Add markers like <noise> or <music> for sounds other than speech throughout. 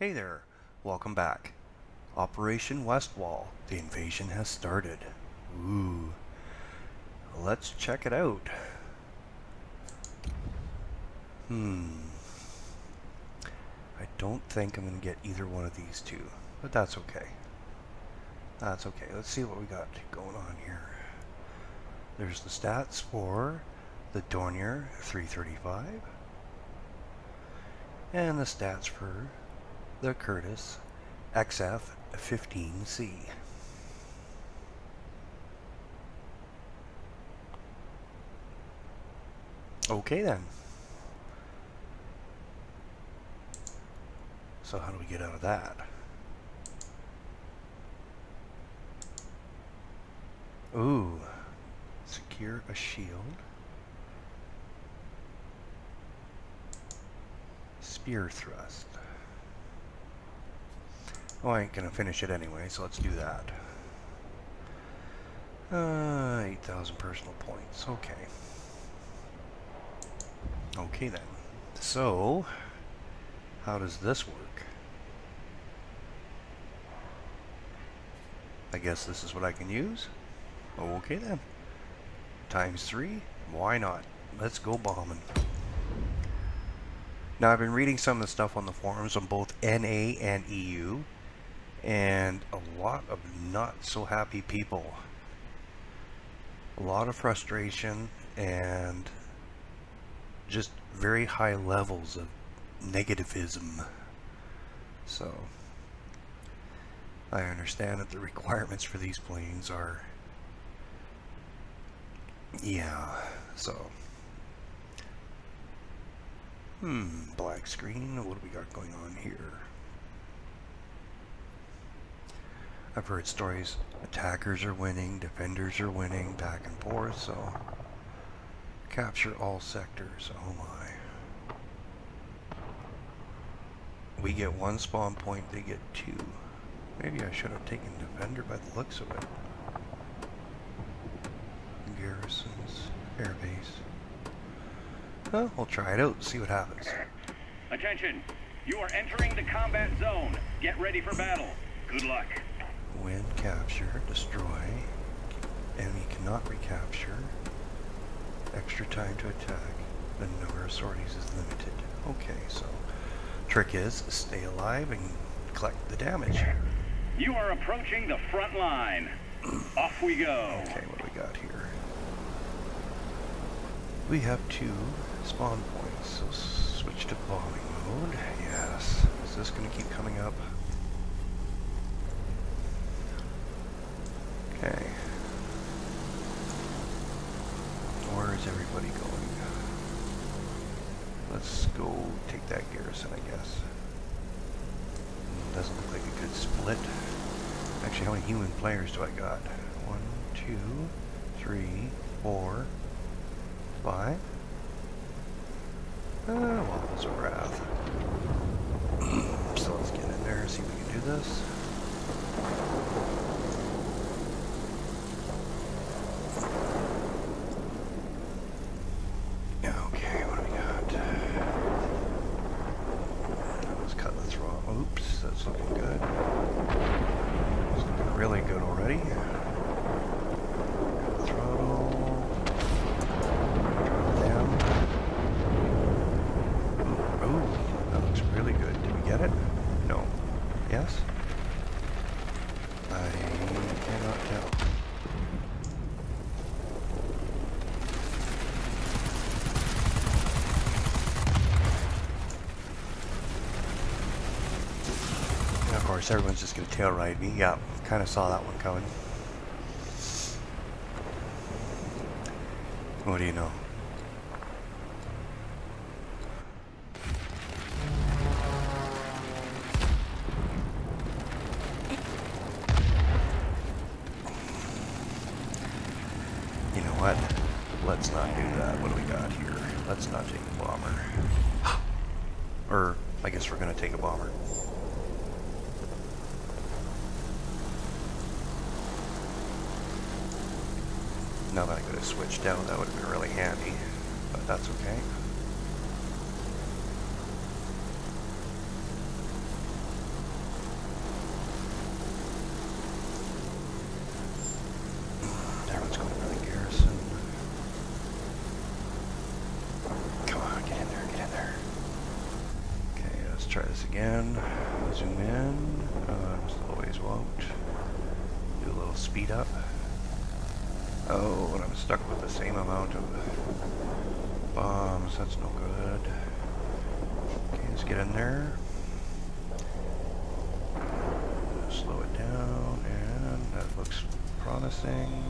Hey there, welcome back. Operation Westwall, the invasion has started. Ooh, let's check it out. Hmm, I don't think I'm going to get either one of these two, but that's okay. That's okay, let's see what we got going on here. There's the stats for the Dornier 335 and the stats for the Curtiss XF15C. Okay then. So how do we get out of that? Ooh, secure a shield. Spear thrust. Oh, I ain't gonna finish it anyway, so let's do that. Uh, 8,000 personal points. Okay. Okay then. So, how does this work? I guess this is what I can use? Okay then. Times three? Why not? Let's go bombing. Now I've been reading some of the stuff on the forums on both NA and EU and a lot of not so happy people. A lot of frustration and just very high levels of negativism. So, I understand that the requirements for these planes are, yeah, so. Hmm, black screen, what do we got going on here? I've heard stories attackers are winning, defenders are winning, back and forth, so capture all sectors, oh my. We get one spawn point, they get two. Maybe I should have taken defender by the looks of it. Garrisons, airbase. Well, we'll try it out, see what happens. Attention! You are entering the combat zone. Get ready for battle. Good luck. Win, capture, destroy. Enemy cannot recapture. Extra time to attack. The number of sorties is limited. Okay, so trick is stay alive and collect the damage. You are approaching the front line. <clears throat> Off we go. Okay, what do we got here? We have two spawn points, so switch to bombing mode. Yes. Is this going to keep coming up? Okay. Where is everybody going? Let's go take that garrison, I guess. Doesn't look like split. Actually, how many human players do I got? One, two, three, four, five. Uh, oh, well, there's a wrath. <clears throat> so let's get in there and see if we can do this. Okay, what do we got? Throttle. Oops, that's looking good. It's looking really good already. Cut the throttle. Drop down. Ooh, ooh, that looks really good. Did we get it? No. Yes? I cannot tell. Everyone's just going to tail ride me. Yeah, kind of saw that one coming. What do you know? You know what? Let's not do that. What do we got here? Let's not take a bomber. <gasps> or, I guess we're going to take a bomber. Now that I could have switched out, that would have been really handy, but that's okay. let's Try this again. Zoom in. Uh, Always won't. Do a little speed up. Oh, and I'm stuck with the same amount of uh, bombs. That's no good. Okay, let's get in there. Slow it down, and that looks promising.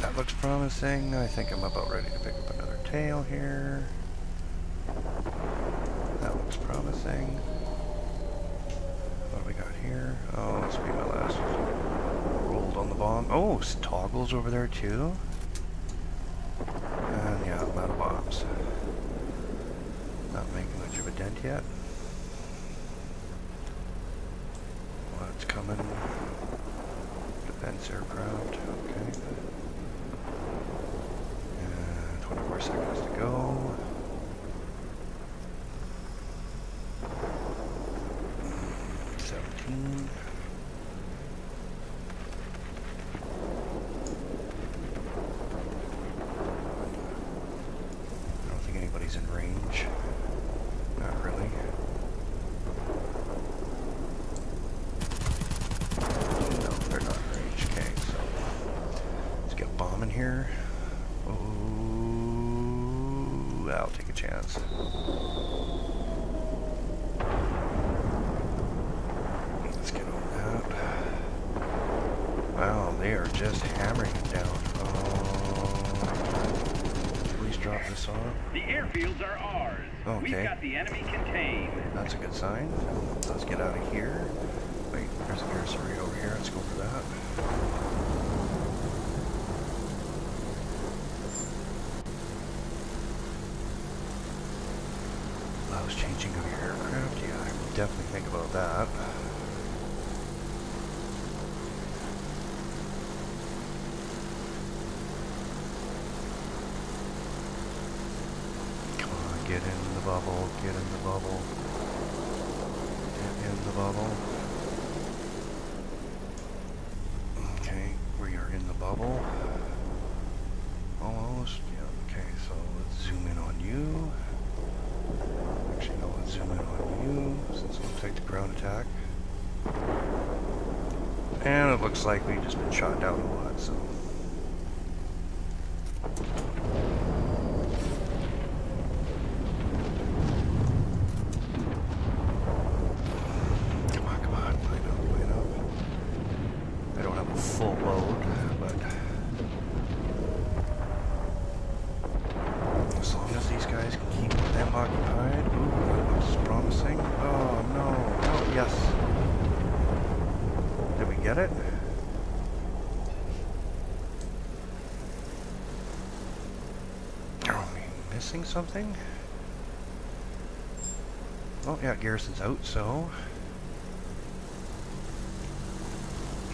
That looks promising. I think I'm about ready to pick up another tail here. That looks promising. What do we got here? Oh, will be my last bomb. Oh, toggles over there too. And yeah, I'm out of bombs. Not making much of a dent yet. What's coming? Defense aircraft. Okay. And 24 seconds to go. Seventeen. I don't think anybody's in range. Not really. No, they're not in range. Okay, so let's get a bomb in here. I'll take a chance. Let's get on that. Wow, they are just hammering it down. Oh, please drop this off. The airfields are ours. We've got the enemy contained. That's a good sign. Let's get out of here. Wait, there's a right over here. Let's go for that. Allows changing of your aircraft. Yeah, I would definitely think about that. Come on, get in the bubble, get in the bubble. Get in the bubble. Okay, we are in the bubble. Almost, yeah, okay, so let's zoom in on you. Actually, no, let's zoom in on you, since it looks like the ground attack. And it looks like we've just been shot down a lot, so. Come on, come on, line up, line up. I don't have a full load, but as long as these guys can keep them occupied, ooh, that looks promising. Oh no, no, yes. Did we get it? Are we missing something? Oh yeah, Garrison's out, so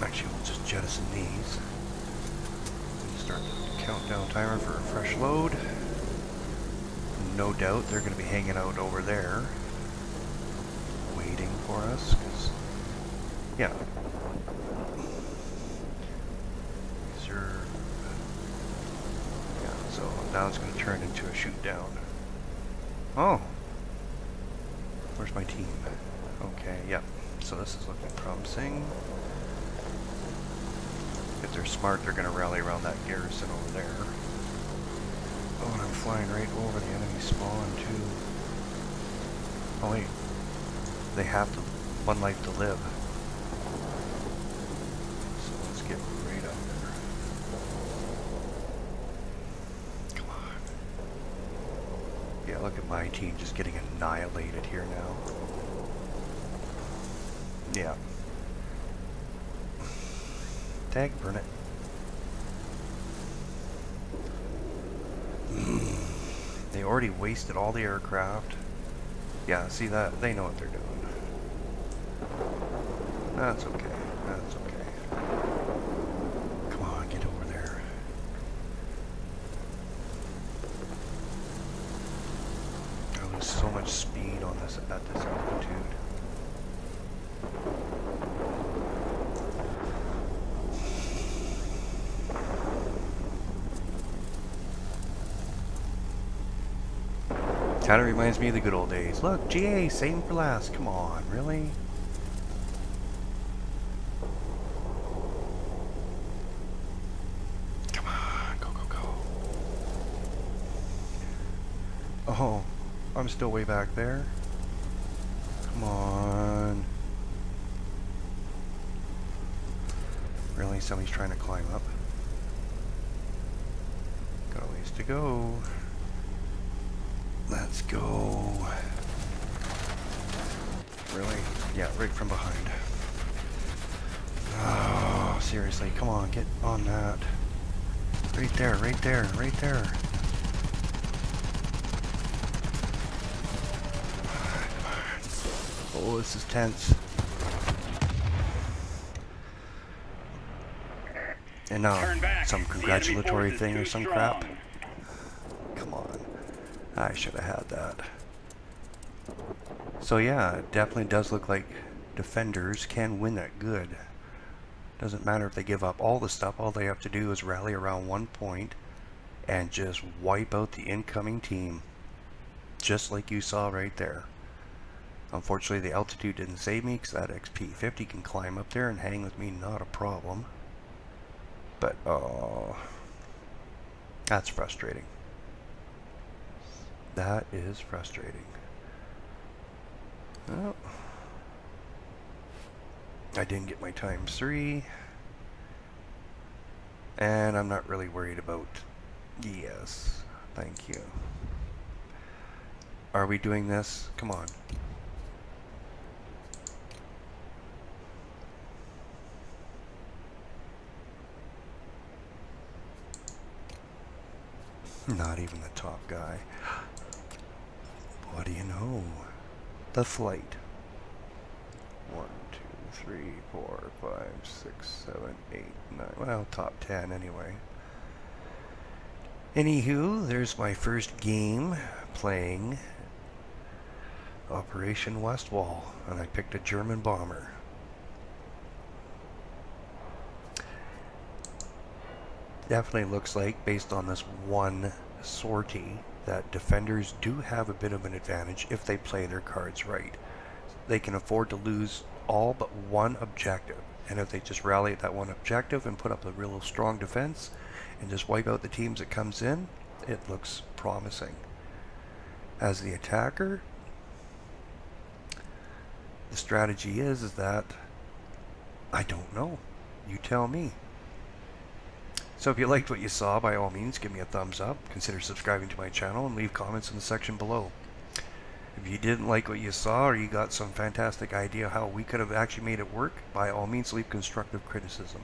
Actually, we'll just jettison these. Start the countdown timer for a fresh load. No doubt they're going to be hanging out over there. Waiting for us, 'cause- yeah. These are... Yeah, so now it's going to turn into a shoot down. Oh! Where's my team? Okay, yep. So this is looking promising. If they're smart, they're going to rally around that garrison over there. Oh, and I'm flying right over the enemy spawn, too. Oh, wait. They have to, one life to live. So let's get right up there. Come on. Yeah, look at my team just getting annihilated here now. Yeah. Tag, burn it. They already wasted all the aircraft. Yeah, see that? They know what they're doing. That's okay. That's okay. Come on, get over there. I lose so much speed at this altitude. Kind of reminds me of the good old days. Look, GA, same for last. Come on, really? Come on, go, go, go. Oh, I'm still way back there. Come on. Really? Somebody's trying to climb up. Got a ways to go. Let's go. Really? Yeah, right from behind. Oh, seriously, come on, get on that. Right there, right there, right there. Oh, this is tense. And now, some congratulatory thing or some strong. crap. Come on. I should have had that. So yeah, it definitely does look like defenders can win that good. Doesn't matter if they give up all the stuff, all they have to do is rally around one point and just wipe out the incoming team. Just like you saw right there. Unfortunately, the altitude didn't save me because that XP50 can climb up there and hang with me, not a problem. But, oh, that's frustrating. That is frustrating. Well, I didn't get my times three. And I'm not really worried about... Yes, thank you. Are we doing this? Come on. <laughs> Not even the top guy. What do you know? The flight. One, two, three, four, five, six, seven, eight, nine. Well, top ten anyway. Anywho, there's my first game playing Operation Westwall, and I picked a German bomber. Definitely looks like, based on this one sortie, that defenders do have a bit of an advantage if they play their cards right. They can afford to lose all but one objective, and if they just rally at that one objective and put up a real strong defense and just wipe out the teams that comes in, it looks promising. As the attacker, the strategy is, is that I don't know. You tell me. So if you liked what you saw, by all means, give me a thumbs up. Consider subscribing to my channel and leave comments in the section below. If you didn't like what you saw or you got some fantastic idea how we could have actually made it work, by all means, leave constructive criticism.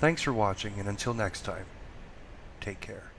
Thanks for watching, and until next time, take care.